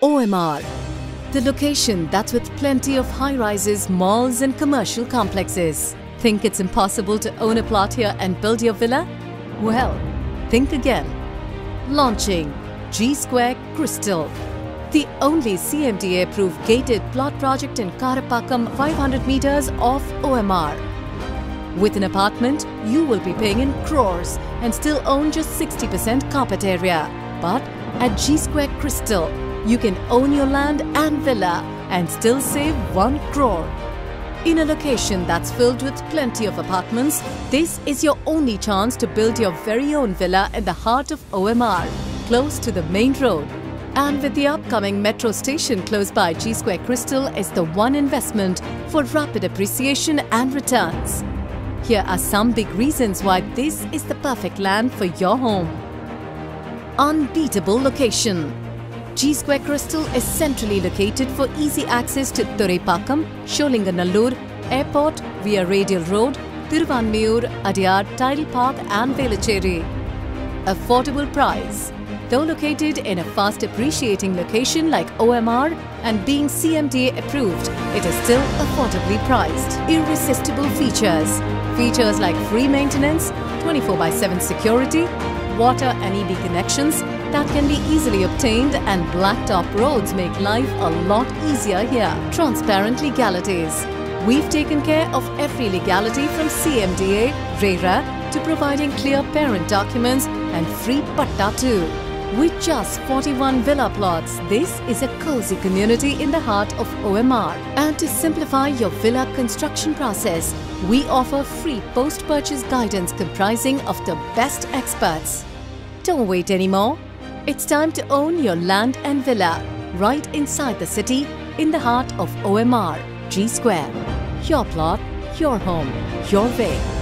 OMR, the location that's with plenty of high rises, malls, and commercial complexes. Think it's impossible to own a plot here and build your villa? Well, think again. Launching G Square Crystal, the only CMDA approved gated plot project in Karapakkam 500 meters off OMR. With an apartment, you will be paying in crores and still own just 60% carpet area. But at G Square Crystal, you can own your land and villa and still save 1 crore. In a location that's filled with plenty of apartments, this is your only chance to build your very own villa in the heart of OMR, close to the main road. And with the upcoming metro station close by, G Square Crystal is the one investment for rapid appreciation and returns. Here are some big reasons why this is the perfect land for your home. Unbeatable location. G Square Crystal is centrally located for easy access to Thoraipakkam, Sholinganallur, Airport via Radial Road, Thiruvanmiyur, Adyar, Tidel Park and Velachery. Affordable price. Though located in a fast appreciating location like OMR and being CMDA approved, it is still affordably priced. Irresistible features. Features like free maintenance, 24 by 7 security, water and EB connections that can be easily obtained and blacktop roads make life a lot easier here. Transparent legalities. We've taken care of every legality from CMDA, RERA to providing clear parent documents and free patta too. With just 41 villa plots, this is a cozy community in the heart of OMR. And to simplify your villa construction process, we offer free post-purchase guidance comprising of the best experts. Don't wait anymore. It's time to own your land and villa right inside the city in the heart of OMR, G Square. Your plot, your home, your way.